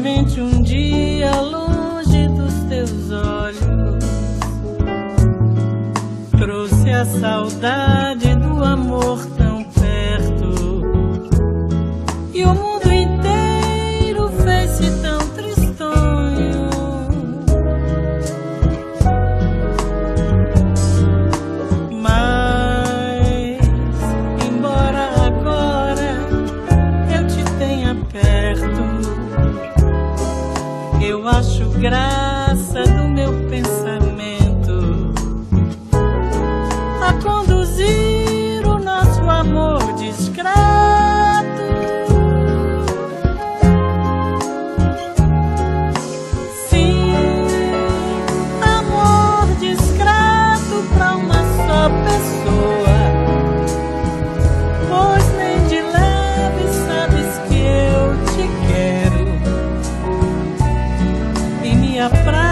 Somente um dia longe dos teus olhos trouxe a saudade do amor acho graça do minha praia.